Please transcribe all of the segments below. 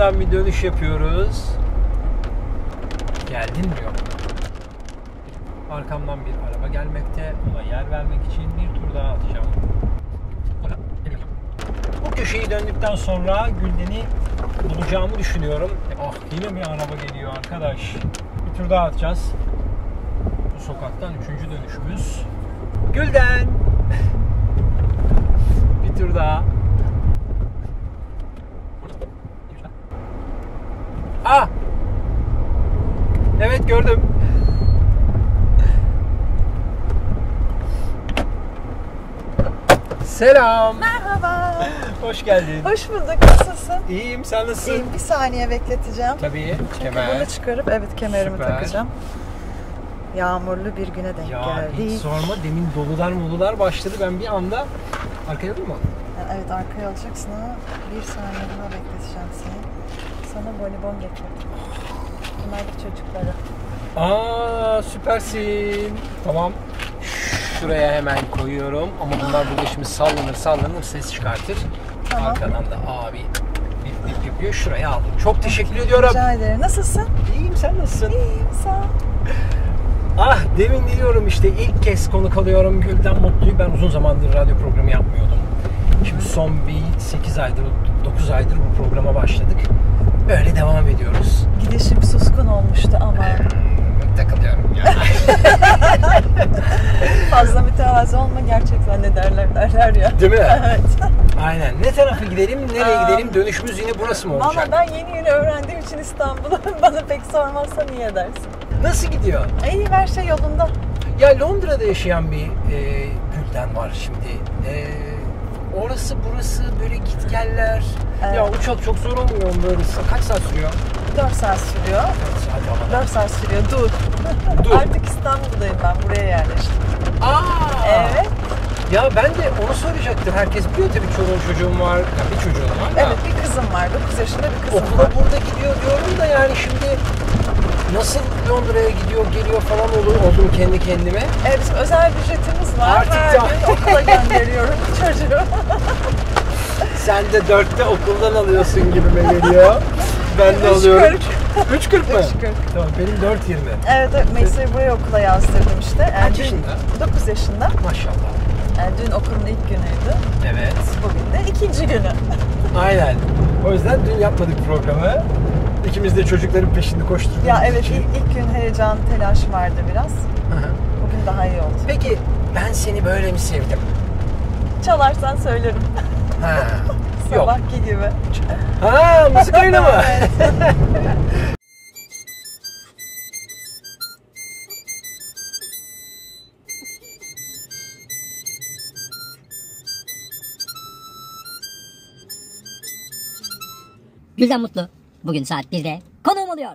Buradan bir dönüş yapıyoruz. Geldin diyor. Arkamdan bir araba gelmekte. Ona yer vermek için bir tur daha atacağım. Bu köşeyi döndükten sonra Gülden'i bulacağımı düşünüyorum. Ah yine bir araba geliyor arkadaş. Bir tur daha atacağız. Bu sokaktan üçüncü dönüşümüz. Gülden! bir tur daha. Ah! Evet gördüm. Selam. Merhaba. Hoş geldin. Hoş bulduk. Nasılsın? İyiyim sen nasılsın? İyiyim. Bir saniye bekleteceğim. Tabii. Çünkü Kemer. bunu çıkarıp evet kemerimi Süper. takacağım. Yağmurlu bir güne denk Ya geldik. hiç sorma demin dolular molular başladı ben bir anda arkaya mı? Evet arkaya alacaksın ama bir saniye daha bekleteceğim seni. Sana bonibon getirdim. Bunlar çocuklara. Aa süpersin. Tamam. Şuraya hemen koyuyorum ama bunlar burada şimdi sallanır sallanır ses çıkartır. Tamam. Arkadan da abi bip bip yapıyor. Şuraya aldım. Çok teşekkür ediyorum. Rica ederim. Nasılsın? İyiyim sen nasılsın? İyiyim sağ ol. Ah demin diyorum işte ilk kez konuk alıyorum. Gülden mutluyum. Ben uzun zamandır radyo programı yapmıyordum. Şimdi son bir 8 aydır, 9 aydır bu programa başladık. Böyle devam ediyoruz. Gidişim suskun olmuştu ama Takılıyorum ya. fazla mütevazı olma gerçekten ne derler derler ya. Değil mi? Evet. Aynen. Ne tarafa gidelim, nereye Aa. gidelim? Dönüşümüz yine burası mı olacak? Valla ben yeni yeni öğrendiğim için İstanbul'u bana pek sormazsan iyi edersin. Nasıl gidiyor? İyi her şey yolunda. Ya Londra'da yaşayan bir e, Gülden var şimdi. E, orası burası böyle gitgeller. Evet. Ya uçak çok zor olmuyor mu böyle? Kaç saat sürüyor? 4 saat sürüyor. 4 saat havada. 4 saat sürüyor. Dur. Dur. Artık İstanbul'dayım ben. Buraya yerleştim. Aa! Evet. Ya ben de onu soracaktım. Herkes biliyor tabii çoluğum çocuğum var. Ya bir çocuğum var da. Evet bir kızım var. 9 yaşında bir kızım Okula var. burada gidiyor diyorum da yani şimdi nasıl Londra'ya gidiyor geliyor falan olur oldum kendi kendime. Evet bizim özel ücretimiz var. Artık Her da- gün okula gönderiyorum çocuğu. Sen de dörtte okuldan alıyorsun gibime geliyor. Ben de alıyorum. kırk. 3.40 mı? 3.40. Tamam benim 4.20. Evet evet Melisa'yı buraya okula yazdırdım işte. Yani Kaç dün- yaşında? 9 yaşında. Maşallah. Yani dün okulun ilk günüydü. Evet. Bugün de ikinci günü. Aynen. O yüzden dün yapmadık programı. İkimiz de çocukların peşinde koşturduğumuz Ya evet için. ilk, ilk gün heyecan, telaş vardı biraz. Hı hı. Bugün daha iyi oldu. Peki ben seni böyle mi sevdim? Çalarsan söylerim. Ha. Yok. Sabahki gibi. Ha, müzikayla mı? Gülden Mutlu. Bugün saat 1'de konuğum oluyor.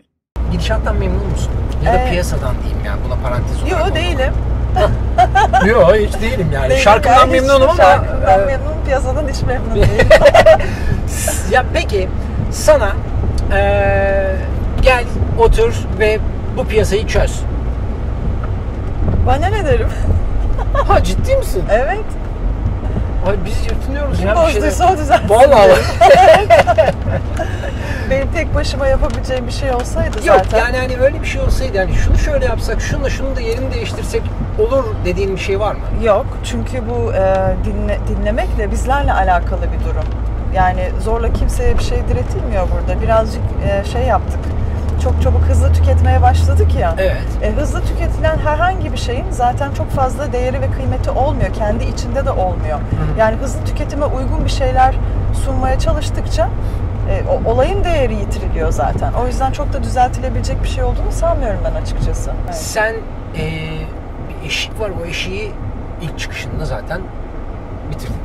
Gidişattan memnun musun? Ya da Evet. piyasadan diyeyim yani buna parantez olarak. Yo oldu. değilim. Yok hiç değilim yani. Hiç memnunum ama. Şarkımdan e, memnunum, piyasadan hiç memnun değilim. ya peki sana e, gel otur ve bu piyasayı çöz. Bana ne derim? Ha ciddi misin? Evet. Ay biz yırtınıyoruz Kim ya bozduysa o düzeltsin. Vallahi. Benim tek başıma yapabileceğim bir şey olsaydı Yok zaten. yani hani öyle bir şey olsaydı yani şunu şöyle yapsak, şununla şunu da yerini değiştirsek olur dediğin bir şey var mı? Yok çünkü bu e, dinle, dinlemekle bizlerle alakalı bir durum. Yani zorla kimseye bir şey diretilmiyor burada. Birazcık e, şey yaptık. Çok çabuk hızlı tüketmeye başladık ya. Evet. E, hızlı tüketilen herhangi bir şeyin zaten çok fazla değeri ve kıymeti olmuyor. Kendi içinde de olmuyor. Yani hızlı tüketime uygun bir şeyler sunmaya çalıştıkça e, o, olayın değeri yitiriliyor zaten. O yüzden çok da düzeltilebilecek bir şey olduğunu sanmıyorum ben açıkçası. Evet. Sen eee, bir eşik var o eşiği ilk çıkışında zaten bitirdin.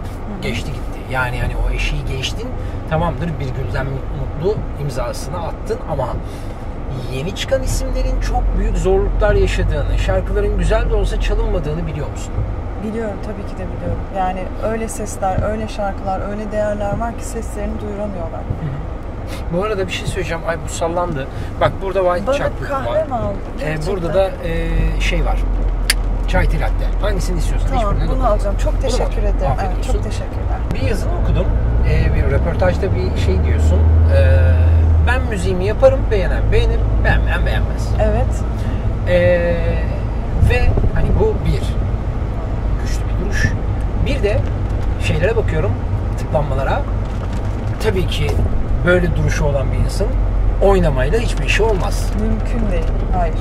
Geçti gitti. Yani hani o eşiği geçtin tamamdır bir gülden mutlu imzasını attın ama yeni çıkan isimlerin çok büyük zorluklar yaşadığını, şarkıların güzel de olsa çalınmadığını biliyor musun? Biliyorum tabii ki de biliyorum. Yani öyle sesler, öyle şarkılar, öyle değerler var ki seslerini duyuramıyorlar. Bu arada bir şey söyleyeceğim. Ay bu sallandı. Bak burada white Bana chocolate kahve var. mi aldın? Ee, burada da e, şey var. Çay tea latte. Hangisini istiyorsan. Tamam hiçbirine bunu alacağım. Çok teşekkür ederim. Evet, olsun. çok teşekkürler. Bir yazını okudum. Ee, bir röportajda bir şey diyorsun. Ee, Ben müziğimi yaparım, beğenen beğenir, beğenmeyen beğenmez. Evet. Ee, ve hani bu bir güçlü bir duruş. Bir de şeylere bakıyorum, tıklanmalara. Tabii ki böyle duruşu olan bir insan oynamayla hiçbir işi olmaz. Mümkün değil. Hayır.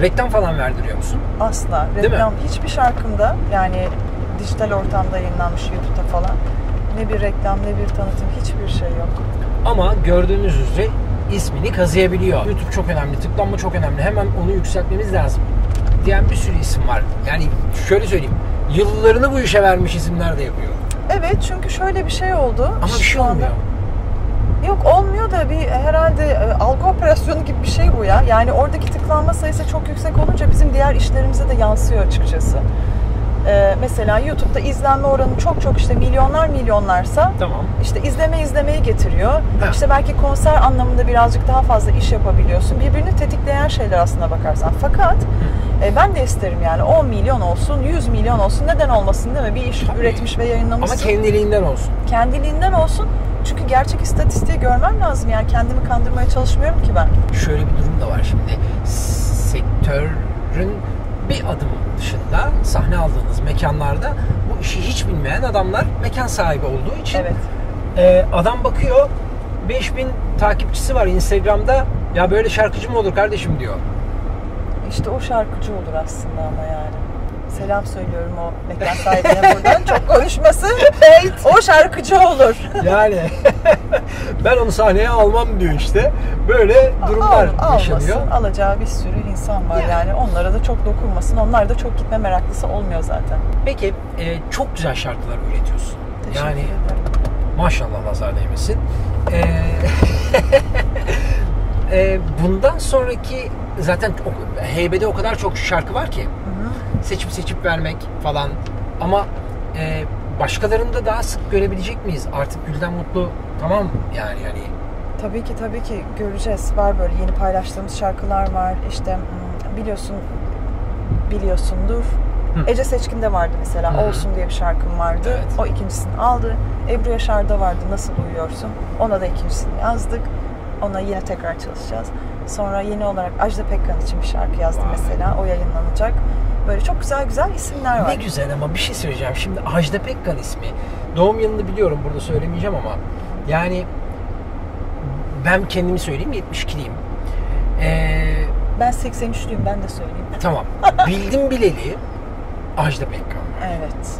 Reklam falan verdiriyor musun? Asla. Reklam hiçbir şarkımda yani dijital ortamda yayınlanmış YouTube'da falan ne bir reklam ne bir tanıtım hiçbir şey yok. Ama gördüğünüz üzere ismini kazıyabiliyor. YouTube çok önemli, tıklanma çok önemli. Hemen onu yükseltmemiz lazım. Diyen bir sürü isim var. Yani şöyle söyleyeyim. Yıllarını bu işe vermiş isimler de yapıyor. Evet çünkü şöyle bir şey oldu. Ama bir şey olmuyor. Yok olmuyor da bir herhalde e, algı operasyonu gibi bir şey bu ya. Yani oradaki tıklanma sayısı çok yüksek olunca bizim diğer işlerimize de yansıyor açıkçası. Ee, mesela YouTube'da izlenme oranı çok çok işte milyonlar milyonlarsa Tamam. işte izleme izlemeyi getiriyor. Ha. İşte belki konser anlamında birazcık daha fazla iş yapabiliyorsun. Birbirini tetikleyen şeyler aslına bakarsan. Fakat e, ben de isterim yani 10 milyon olsun, 100 milyon olsun neden olmasın değil mi? Bir iş Tabii. üretmiş ve Ama yayınlamışsın kendiliğinden olsun. kendiliğinden olsun. Çünkü gerçek istatistiği görmem lazım. Yani kendimi kandırmaya çalışmıyorum ki ben. Şöyle bir durum da var şimdi. Sektörün bir adım dışında sahne aldığınız mekanlarda bu işi hiç bilmeyen adamlar mekan sahibi olduğu için Evet. e, adam bakıyor 5000 takipçisi var Instagram'da ya böyle şarkıcı mı olur kardeşim diyor. İşte o şarkıcı olur aslında ama yani. Selam söylüyorum o mekan sahibine buradan. Çok konuşması. O şarkıcı olur. Yani ben onu sahneye almam diyor işte. Böyle durumlar Al- yaşanıyor. almasın. Alacağı bir sürü insan var Yani. yani. Onlara da çok dokunmasın. Onlar da çok gitme meraklısı olmuyor zaten. Peki e, çok güzel şarkılar üretiyorsun. Teşekkür yani ederim. maşallah nazar değmesin. E, e, bundan sonraki zaten o, heybede o kadar çok şarkı var ki seçip seçip vermek falan ama e, başkalarında daha sık görebilecek miyiz? Artık Gülden Mutlu tamam yani yani Tabii ki tabii ki göreceğiz. Var böyle yeni paylaştığımız şarkılar var. İşte hmm, biliyorsun biliyorsundur. Hı. Ece Seçkin'de vardı mesela. Hı hı. Olsun diye bir şarkım vardı. Evet. O ikincisini aldı. Ebru Yaşar'da vardı. Nasıl uyuyorsun? Ona da ikincisini yazdık. Ona yine tekrar çalışacağız. Sonra yeni olarak Ajda Pekkan için bir şarkı yazdım Vay. mesela. O yayınlanacak. Böyle çok güzel güzel isimler var. Ne güzel ama bir şey söyleyeceğim. Şimdi Ajda Pekkan ismi. Doğum yılını biliyorum burada söylemeyeceğim ama yani ben kendimi söyleyeyim 72'liyim. Ee, Ben 83'lüyüm ben de söyleyeyim. tamam. Bildim bileli Ajda Pekkan. Evet.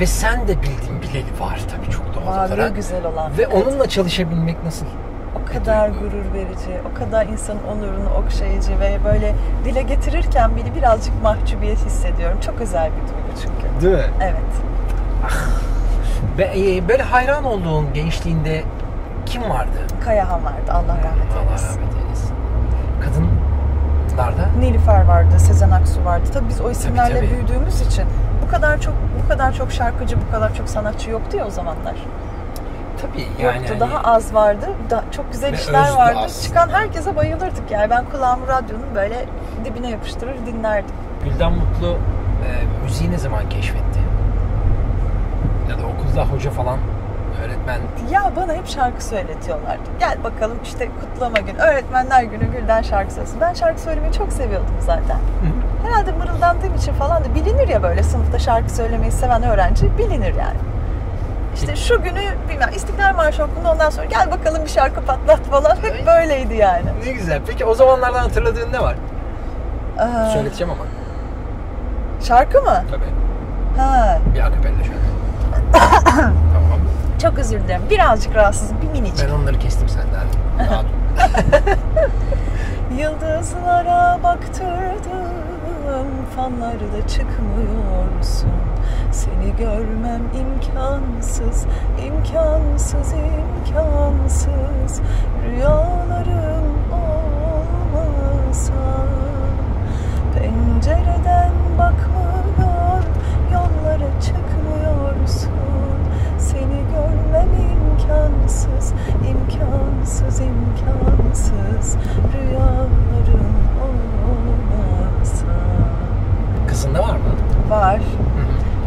Ve sen de bildiğin bileli var tabii çok doğal Varlığı olarak. güzel olan. Ve Evet. onunla çalışabilmek nasıl? O kadar gurur verici, o kadar insanın onurunu okşayıcı ve böyle dile getirirken bile birazcık mahcubiyet hissediyorum. Çok özel bir duygu çünkü. Değil mi? Evet. Ve e, böyle hayran olduğun gençliğinde kim vardı? Kayahan vardı. Allah rahmet Allah eylesin. rahmet eylesin. Kadınlarda Nilüfer vardı, Sezen Aksu vardı. Tabii biz o isimlerle tabii. büyüdüğümüz için bu kadar çok bu kadar çok şarkıcı, bu kadar çok sanatçı yoktu ya o zamanlar. Tabii yani yoktu. hani- Daha az vardı. Da, çok güzel Ve işler vardı. aslında. Çıkan herkese bayılırdık yani. Ben kulağımı radyonun böyle dibine yapıştırır dinlerdim. Gülden Mutlu e, müziği ne zaman keşfetti? Ya da okulda hoca falan, öğretmen Ya bana hep şarkı söyletiyorlardı. Gel bakalım işte kutlama günü, öğretmenler günü Gülden şarkı söylesin. Ben şarkı söylemeyi çok seviyordum zaten. Herhalde mırıldandığım için falan da bilinir ya böyle sınıfta şarkı söylemeyi seven öğrenci bilinir yani. İşte şu günü bilmem İstiklal Marşı okundu ondan sonra gel bakalım bir şarkı patlat falan hep böyleydi yani. Ne güzel. Peki o zamanlardan hatırladığın ne var? Ee, Söyleteceğim ama. şarkı mı? Tabii. Ha, Bir akapella şarkı. tamam. çok özür dilerim. Birazcık rahatsızım, bir minicik. Ben onları kestim senden. Rahat. Yıldızlara baktırdım Fanlarda çıkmıyorsun Seni görmem imkansız imkansız imkansız. Rüyalarım olmasa Pencereden bakmıyor Yollara çıkmıyorsun. Seni görmem imkansız imkansız imkansız. Rüyalarım olmasa Kızında var mı? Var.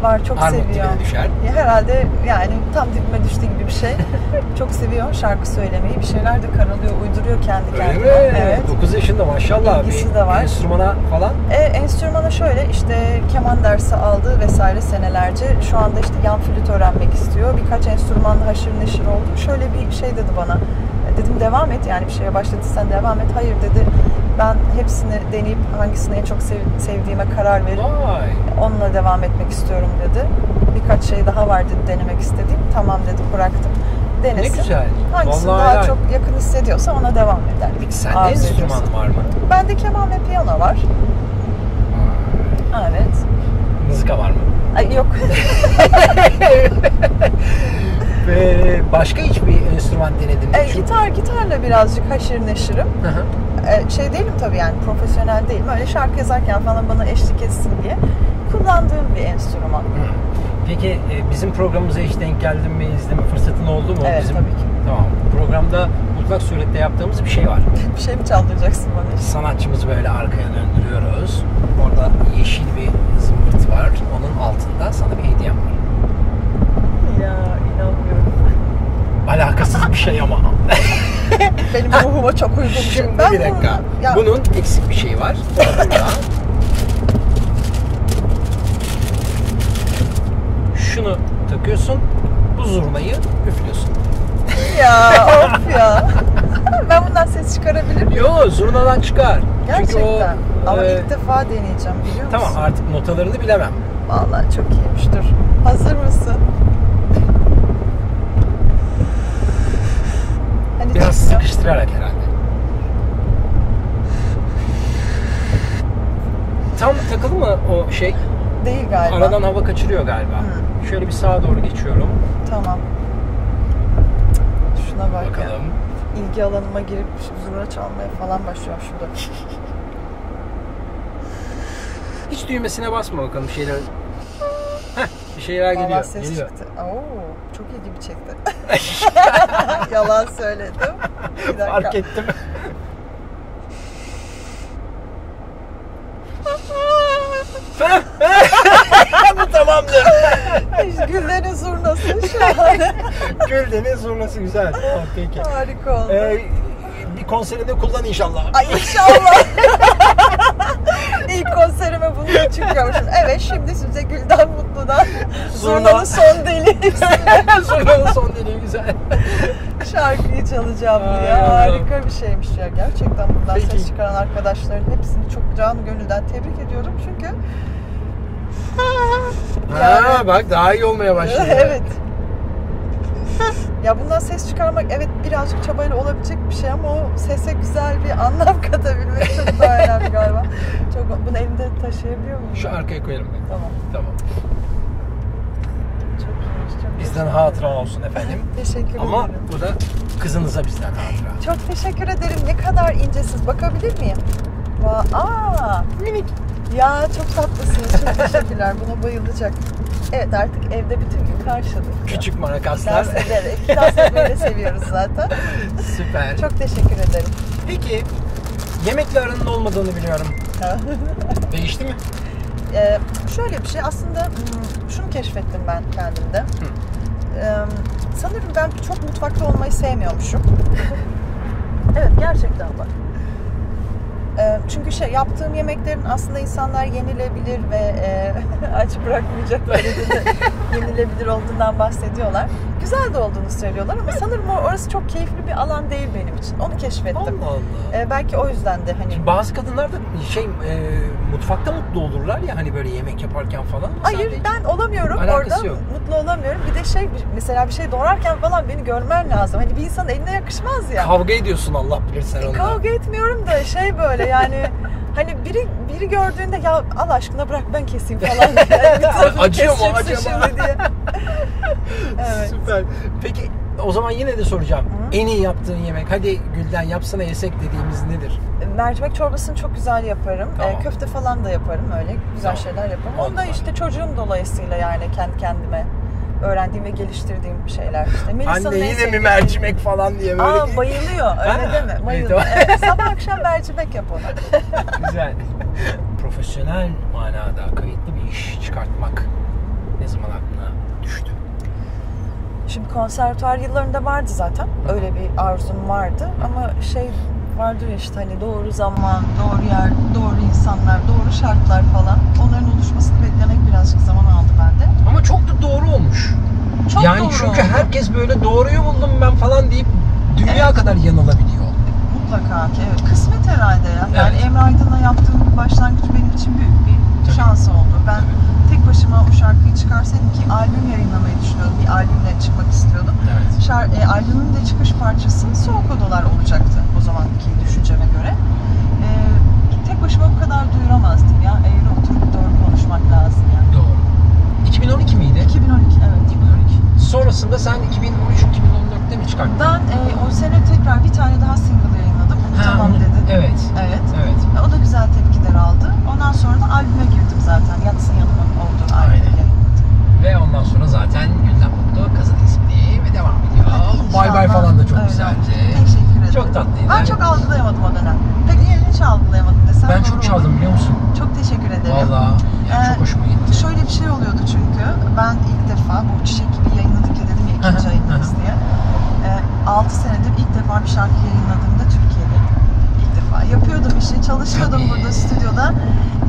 Var çok Armut seviyor. düşer. Herhalde yani tam dibime düştü gibi bir şey. çok seviyor şarkı söylemeyi. Bir şeyler de karalıyor, uyduruyor kendi Öyle kendine. mi? Evet. 9 yaşında maşallah. İlgisi bir de var. Enstrümana falan. E, enstrümana şöyle işte keman dersi aldı vesaire senelerce. Şu anda işte yan flüt öğrenmek istiyor. Birkaç enstrümanla haşır neşir oldu. Şöyle bir şey dedi bana. E, Dedim devam et yani bir şeye başladıysan devam et. Hayır dedi. Ben hepsini deneyip hangisini en çok sev- sevdiğime karar verip Vay. onunla devam etmek istiyorum dedi. Birkaç şey daha var dedi denemek istediğim. Tamam dedim bıraktım. Denesin. Ne güzel. Hangisi Vallahi daha helal. çok yakın hissediyorsa ona devam eder. Peki sende Arzu enstrüman ediyorsa. var mı? Bende keman ve piyano var. Evet. Mızıka var mı? Ay, yok. Ve başka hiçbir enstrüman denedin mi? E, Çünkü- gitar gitarla birazcık haşır neşirim. Hı hı. E, şey değilim tabii yani profesyonel değilim. Öyle şarkı yazarken falan bana eşlik etsin diye kullandığım bir enstrüman. Peki e, bizim programımıza hiç denk geldin mi? izleme fırsatın oldu mu? Evet, bizim... tabii ki. Tamam. Programda mutlak surette yaptığımız bir şey var. bir şey mi çaldıracaksın bana? Sanatçımızı böyle arkaya döndürüyoruz. Orada yeşil bir zımbırt var. Onun altında sana bir hediyem var. Ya inanmıyorum. Alakasız bir şey ama. Benim ruhuma çok uygun bir şey. Şimdi Ben bir dakika. bunu- ya, Bunun eksik bir şeyi var. Şunu takıyorsun. Bu zurnayı üflüyorsun. Ya of ya. ben bundan ses çıkarabilir miyim? Yo zurnadan çıkar. Çünkü o, Gerçekten. Ama e, ilk defa deneyeceğim biliyor musun? Tamam artık notalarını bilemem. Vallahi çok iyiymiş dur. Hazır mısın? Hani Biraz çıkıyor. sıkıştırarak herhalde. Tam takılı mı o şey? Değil galiba. Aradan hava kaçırıyor galiba. Hı. Şöyle bir sağa doğru geçiyorum. Tamam. Şuna bak. Bakalım. İlgi alanıma girip zurna çalmaya falan başlıyorum şurada. Hiç düğmesine basma bakalım bir şeyler. Heh, bir şeyler geliyor. Valla ses geliyor. çıktı. Oo, çok ilgimi çekti. Yalan söyledim. Bir dakika. Fark ettim. Bu tamamdır. Güllerin zurnası şahane. Gülden'in zurnası güzel. Tamam peki. Harika oldu. Ee, bir konserinde kullan inşallah. Ay inşallah. İlk konserime bununla çıkıyormuşum. Evet şimdi size Gülden Mutlu'dan Zurna'nın son deli Zurnanın son deliği güzel. şarkıyı çalacağım. Allah'ım. Harika bir şeymiş ya. Gerçekten buradan Peki. ses çıkaran arkadaşların hepsini çok canı gönülden tebrik ediyorum. Çünkü Ha bak daha iyi olmaya başladı. evet. Ya bundan ses çıkarmak evet birazcık çabayla olabilecek bir şey ama o sese güzel bir anlam katabilmek çok daha önemli galiba. Çok bunu elimde taşıyabiliyor muyum? Şu arkaya koyalım. ben. Tamam. Tamam. Çok iyiymiş. Çok Bizden teşekkür hatıra olsun efendim. Teşekkür Ama ederim. bu da kızınıza bizden hatıra. Çok teşekkür ederim. Ne kadar incesiz. Bakabilir miyim? Aa, Minik. ya çok tatlısınız. Çok teşekkürler. Buna bayılacak. Evet artık evde bütün gün karşıladık. Küçük marakaslar. Dans etmeyi de seviyoruz zaten. Süper. Çok teşekkür ederim. Peki yemekle aranın olmadığını biliyorum. Değişti mi? Ee, şöyle bir şey aslında hmm, şunu keşfettim ben kendimde. Ee, sanırım ben çok mutfakta olmayı sevmiyormuşum. evet gerçekten bak. Ee, çünkü şey yaptığım yemeklerin aslında insanlar yenilebilir ve e, aç bırakmayacak derecede yenilebilir olduğundan bahsediyorlar. Güzel de olduğunu söylüyorlar ama sanırım orası çok keyifli bir alan değil benim için. Onu keşfettim. Allah Allah. Ee, belki o yüzden de hani Şimdi bazı kadınlar da şey e, mutfakta mutlu olurlar ya hani böyle yemek yaparken falan. Hayır ben olamıyorum orada yok. mutlu olamıyorum. Bir de şey mesela bir şey doğrarken falan beni görmen lazım. Hani bir insanın eline yakışmaz ya. Kavga ediyorsun Allah bilir sen E, onunla. Kavga etmiyorum da şey böyle yani hani biri biri gördüğünde ya Allah aşkına bırak ben keseyim falan. Yani Acıyor mu, şimdi diye. evet. Süper. Peki o zaman yine de soracağım. Hı. En iyi yaptığın yemek hadi Gülden yapsana yesek dediğimiz nedir? Mercimek çorbasını çok güzel yaparım. Tamam. E, köfte falan da yaparım öyle güzel Tamam. şeyler yaparım. On Onu da işte çocuğum dolayısıyla yani kendi kendime öğrendiğim ve geliştirdiğim şeyler işte. Melisa'nın Anne yine mi mercimek falan diye böyle. Aa bayılıyor öyle Ha, deme. Bayılıyor. Evet, sabah akşam mercimek yap ona. Güzel. Profesyonel manada kayıtlı bir iş çıkartmak ne zaman aklına düştü? Şimdi konservatuar yıllarında vardı zaten. Öyle bir arzum vardı. Ama şey vardır işte hani doğru zaman, doğru yer, doğru insanlar, doğru şartlar falan. Onların oluşmasını beklemek birazcık zaman aldı bende. Ama çok da doğru olmuş. Çok yani doğru çünkü oldu. herkes böyle doğruyu buldum ben falan deyip dünya kadar yanılabiliyor. Mutlaka ki evet. Kısmet herhalde ya. Yani Evet. Emre Aydın'la yaptığım başlangıç benim için büyük bir. Şans oldu. Ben Tabii. tek başıma o şarkıyı çıkarsaydım ki albüm yayınlamayı düşünüyordum. Bir albümle çıkmak istiyordum. Evet. Şar e, albümün de çıkış parçası Soğuk Odalar olacaktı o zamanki düşünceme göre. E, tek başıma bu kadar duyuramazdım ya. Eğri oturup doğru konuşmak lazım ya. Doğru. 2012 miydi? 2012 evet. 2012. Sonrasında sen 2013-2014'te mi çıkarttın? Ben e, o sene tekrar bir tane daha single yayınladım. Bunu Ha, tamam onu- dedin. Evet. Evet. Evet. Ve O da güzel tepkiler aldı. Ondan sonra da albüme girdim zaten. Yatsın yanıma olduğu albümü Aynen. yayınladım. Ve ondan sonra zaten Gülden Mutlu Kazın ismi ve devam ediyor. Bay bay İnşallah falan da çok öyle güzeldi. Teşekkür ederim. Çok tatlıydı. Ben çok algılayamadım o dönem. Pek hiç algılayamadım desem Ben doğru çok olur. çaldım biliyor musun? Çok teşekkür ederim. Valla yani Ee, çok hoşuma gitti. Şöyle bir şey oluyordu çünkü. Ben ilk defa bu Çiçek gibi yayınladık ya dedim ya ikinci yayınlarız hı. diye. Ee, 6 senedir ilk defa bir şarkı yayınladığımda Türkiye'de. İlk defa. Yapıyordum işi, çalışıyordum Tabii. burada stüdyoda.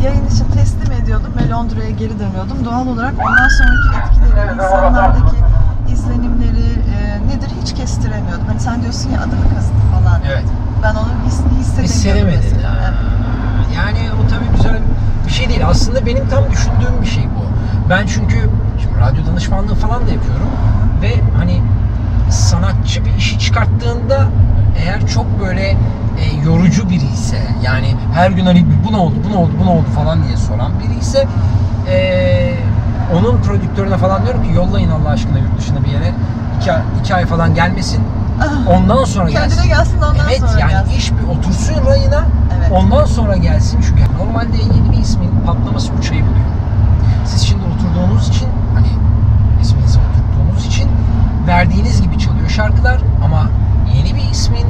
Yayın için teslim ediyordum ve Londra'ya geri dönüyordum. Doğal olarak ondan sonraki etkileri, insanlardaki izlenimleri e, nedir hiç kestiremiyordum. Hani sen diyorsun ya adını kazıdı falan. Evet. Ben onu his, hissedemiyordum. Hissedemedin. mesela. ha. Evet. Yani o tabii güzel bir şey değil. Aslında benim tam düşündüğüm bir şey bu. Ben çünkü şimdi radyo danışmanlığı falan da yapıyorum ve hani sanatçı bir işi çıkarttığında eğer çok böyle e, yorucu biri ise yani her gün arayıp bu ne oldu bu ne oldu bu ne oldu falan diye soran biri ise e, onun prodüktörüne falan diyorum ki yollayın Allah aşkına yurt dışına bir yere iki, ay- iki ay falan gelmesin ondan sonra gelsin. Kendine gelsin ondan evet, sonra yani gelsin. iş bir otursun rayına Evet. ondan sonra gelsin çünkü normalde yeni bir ismin patlaması 3 ayı buluyor. Siz şimdi oturduğunuz için hani isminizi oturttuğunuz için verdiğiniz gibi çalıyor şarkılar ama yeni bir ismin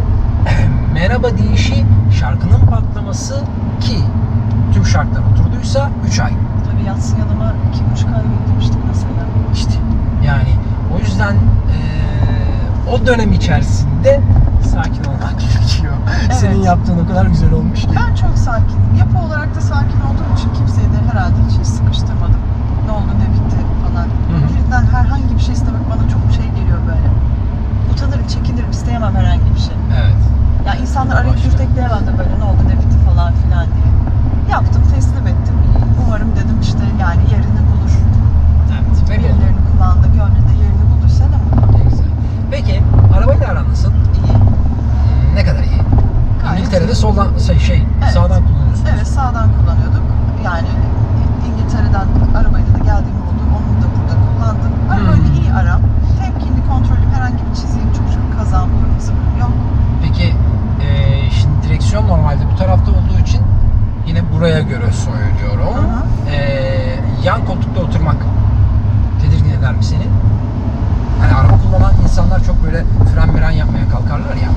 merhaba deyişi şarkının patlaması ki tüm şartlar oturduysa 3 ay. Tabii yatsın yanıma iki buçuk ay beklemiştik mesela. İşte yani o yüzden eee, o dönem içerisinde sakin olmak gerekiyor. Evet. Senin yaptığın o kadar güzel olmuş ki. Ben çok sakinim. Yapı olarak da sakin olduğum için kimseyi de herhalde hiç sıkıştırmadım. Ne oldu ne bitti falan. Hı hı. Birinden herhangi bir şey istemek bana çok şey geliyor böyle. Utanırım, çekinirim, isteyemem herhangi bir şey. Evet. Ya insanlar arayıp dürtekleyemem de böyle ne oldu ne bitti falan filan diye. Yaptım, teslim ettim. Umarım dedim işte yani yerini bulur. Evet. Ve bu Birilerini kulağında, gönlünde yerini bulduysa ne mutlu. ne güzel. Peki arabayla aran nasıl? İyi. Hmm, Ne kadar iyi? Gayet İngiltere'de iyi. soldan şey, şey Evet. sağdan kullanıyorsunuz. Evet sağdan kullanıyorduk. Yani İngiltere'den arabayla da geldiğim oldu. Onu da burada kullandım. Arabayla Hmm. iyi aram. Temkinli, kontrollü herhangi bir çizeyim, çok çok kazam, kırmızı yok. Peki eee, şimdi direksiyon normalde bu tarafta olduğu için yine buraya göre söylüyorum. Hı hı. Eee, yan koltukta oturmak tedirgin eder mi seni? Hani araba kullanan insanlar çok böyle fren miren yapmaya kalkarlar ya.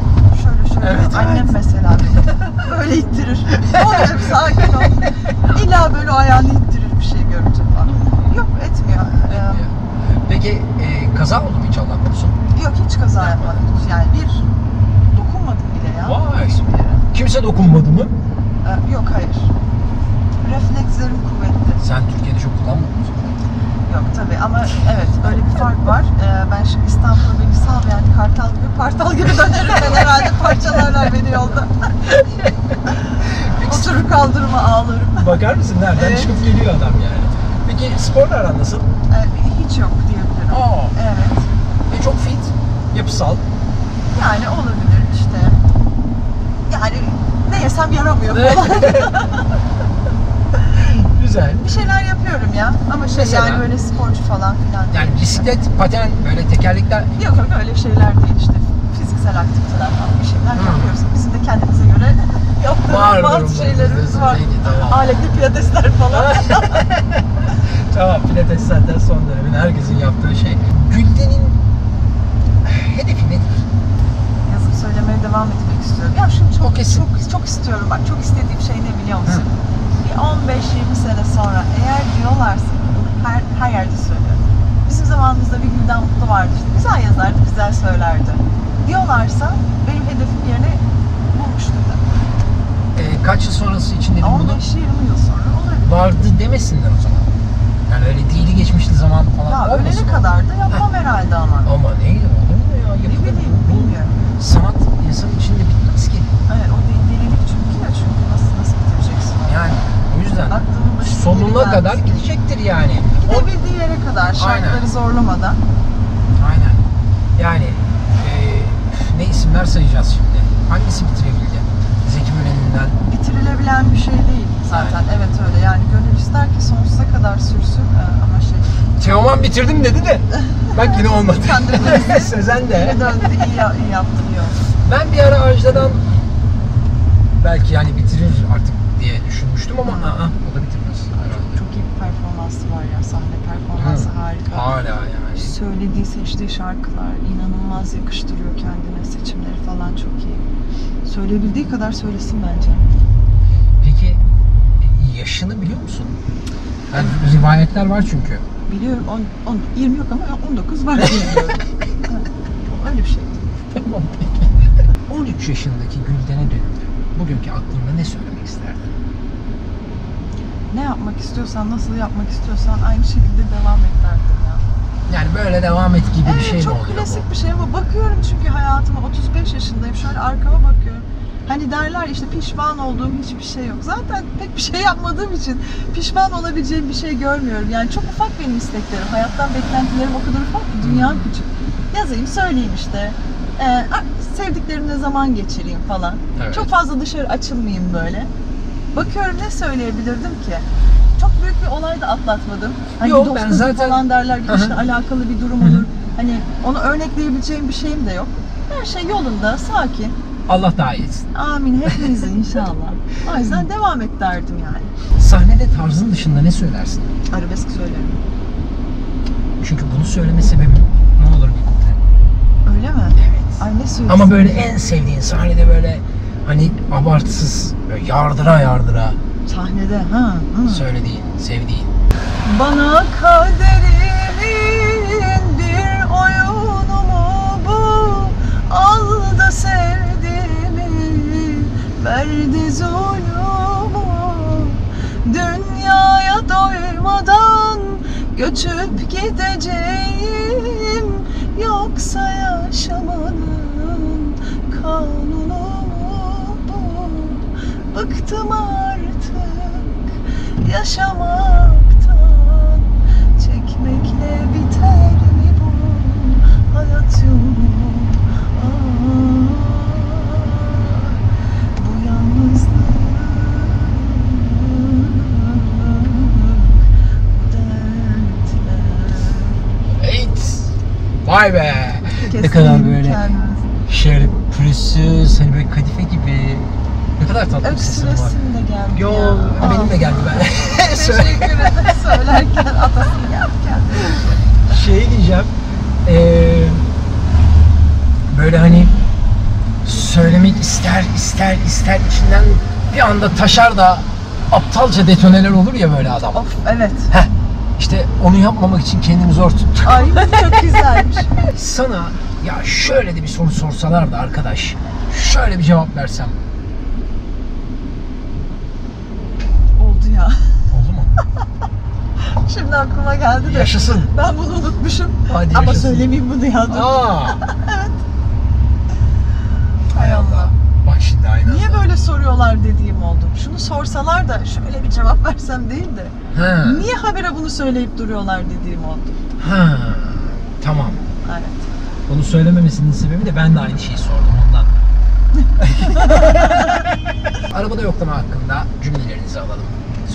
Şöyle şöyle. Evet, Annem evet. mesela beni böyle ittirir. Oğlum sakin ol. İlla böyle ayağını ittirir bir şey görünce falan. Yok etmiyor. Ee, Peki eee, kaza oldu mu hiç Allah korusun? yok hiç kaza yapmadım. Yani bir dokunmadım bile ya. Vay. Hiçbir Kimse dokunmadı mı? Ee, yok hayır. Reflekslerim kuvvetli. Sen Türkiye'de çok kullanmadın mı? Yok tabii ama evet öyle bir fark var. Ee, ben şimdi İstanbul'a beni sal yani kartal gibi partal gibi dönerim ben herhalde parçalarlar beni yolda. Oturur kaldırıma ağlarım. Bakar mısın nereden Evet. çıkıp geliyor adam yani. Peki sporla aran nasıl? Ee, hiç yok diyebilirim. Aa. Evet. E, çok fit, yapısal. Yani olabilir. Yani ne yesem yaramıyor falan. Güzel. bir şeyler yapıyorum ya. Ama şey Mesela? yani böyle sporcu falan filan. Yani değil bisiklet, paten, böyle tekerlekler Yok yok öyle şeyler değil işte. Fiziksel aktiviteler falan bir şeyler Hı. yapıyoruz. Bizim de kendimize göre yaptığımız Vardır bazı şeylerimiz var. Peki, tamam. Aletli pilatesler falan. Tamam, pilates zaten son dönemin herkesin yaptığı şey. Gülden'in hedefi nedir? Yazıp söylemeye devam etmek istiyorum. Ya şunu çok kesin. çok çok istiyorum. Bak çok istediğim şey ne biliyor musun? Bir 15-20 sene sonra eğer diyorlarsa her, her yerde söylüyorum. Bizim zamanımızda bir Gülden Mutlu vardı işte. Güzel yazardı, güzel söylerdi. Diyorlarsa benim hedefim yerine bulmuştur da. Ee, kaç yıl sonrası için dedim bunu? 15-20 yıl sonra olabilir. Vardı demesinler o zaman. Yani öyle değili geçmişti zaman falan Ya olmasın ölene kadar da yapmam herhalde ama. Ama neydi olur mu ya? Ne bileyim, bilmiyorum. Sanat insan içinde bitmez ki. Evet, o değil, delilik çünkü ya çünkü nasıl nasıl bitireceksin? Yani o yüzden başına sonuna kadar gidecektir yani. Gidebildiği yere kadar şartları Aynen. zorlamadan. aynen. Yani e, ne isimler sayacağız şimdi? Hangisi bitirebildi? Zeki Müren'inden bitirilebilen bir şey değil zaten. Evet öyle yani gönül ister ki sonsuza kadar sürsün Ee, ama şey Teoman bitirdim dedi de bak yine olmadı. Sezen de. geri döndü iyi, iyi yaptı iyi oldu. Ben bir ara Ajda'dan belki yani bitirir artık diye düşünmüştüm ama aa, o da bitirmez. herhalde. Çok iyi bir performansı var ya sahne performansı Hı. harika. Hala yani. Söylediği seçtiği şarkılar inanılmaz yakıştırıyor kendine seçimleri falan çok iyi. Söyleyebildiği kadar söylesin bence. Peki yaşını biliyor musun? Yani rivayetler var çünkü. Biliyorum 10, 10, 20 yok ama 19 var. Evet, Öyle bir şey. Tamam peki. 13 yaşındaki Gülden'e dönüp bugünkü aklında ne söylemek isterdin? Ne yapmak istiyorsan, nasıl yapmak istiyorsan aynı şekilde devam et derdim ya. Yani böyle devam et gibi evet, bir şey mi çok oluyor klasik bu? bir şey ama bakıyorum çünkü hayatıma 35 yaşındayım. Şöyle arkama bakıyorum. Hani derler işte pişman olduğum hiçbir şey yok. Zaten pek bir şey yapmadığım için pişman olabileceğim bir şey görmüyorum. Yani çok ufak benim isteklerim. Hayattan beklentilerim o kadar ufak ki dünya küçük. Yazayım, söyleyeyim işte. Ee, sevdiklerimle zaman geçireyim falan. Evet. Çok fazla dışarı açılmayayım böyle. Bakıyorum ne söyleyebilirdim ki? Çok büyük bir olay da atlatmadım. Hani Yok, ben kızı zaten- falan derler Hı hı. işte alakalı bir durum olur. Hani onu örnekleyebileceğim bir şeyim de yok. Her şey yolunda, sakin. Allah daha iyi etsin. Amin hepimize inşallah. O yüzden devam et derdim yani. Sahnede tarzın dışında ne söylersin? Arabesk söylerim. Çünkü bunu söyleme sebebim ne olur bir kuple. Öyle mi? Evet. Ay ne söylesin? Ama böyle en sevdiğin sahnede böyle hani abartısız böyle yardıra yardıra Sahnede ha. hı. söylediğin, sevdiğin. Bana kaderimin bir oyunu mu bu? Al da sevdiğimi verdi zulümü Dünyaya doymadan göçüp gideceğim Yoksa Bıktım artık yaşamaktan Çekmekle biter mi bu hayat yolu Ah, Bu yalnızlık. Vay be. ne Kesin kadar böyle şöyle pürüzsüz hani böyle kadife gibi. Ne kadar tatlı bir sesin var. Öksüresim de geldi Yo ya. benim de geldi ben. Teşekkür ederim söylerken atasım geldi şey diyeceğim. eee, böyle hani söylemek ister ister ister içinden bir anda taşar da aptalca detoneler olur ya böyle adam. Of evet. Heh, işte onu yapmamak için kendimi zor tuttum. Ay çok güzelmiş. Sana ya şöyle de bir soru sorsalar da arkadaş şöyle bir cevap versem Oldu ya. oldu mu? Şimdi aklıma geldi de. Yaşasın. Ben bunu unutmuşum. Hadi Ama yaşasın. söylemeyeyim bunu ya. dur. Aa. Hay Allah. Bak şimdi aynı Niye anda. böyle soruyorlar dediğim oldu. Şunu sorsalar da şöyle bir cevap versem değil de. Ha. Niye habire bunu söyleyip duruyorlar dediğim oldu. Ha. Tamam. Evet. Bunu söylememesinin sebebi de ben de aynı şeyi sordum ondan. Arabada yoklama hakkında cümlelerinizi alalım.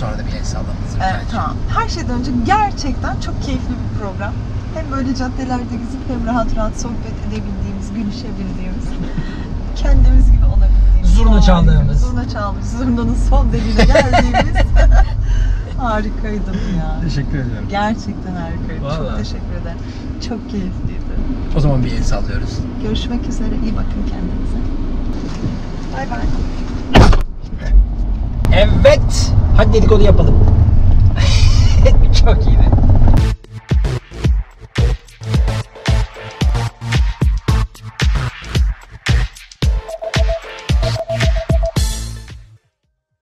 Sonra da bir el rica Evet, edeceğim. tamam. Her şeyden önce gerçekten çok keyifli bir program. Hem böyle caddelerde gezip hem rahat rahat sohbet edebildiğimiz, gülüşebildiğimiz, kendimiz gibi olabildiğimiz. Zurna harika. çaldığımız. Zurna çalmış, zurnanın son deline geldiğimiz. Harikaydı bu ya. Teşekkür ediyorum. Gerçekten harikaydı. Çok Vallahi. teşekkür ederim. Çok keyifliydi. O zaman bir el sallıyoruz. Görüşmek üzere. İyi bakın kendinize. Bay bay. Evet. Hadi dedikodu yapalım. Çok iyiydi.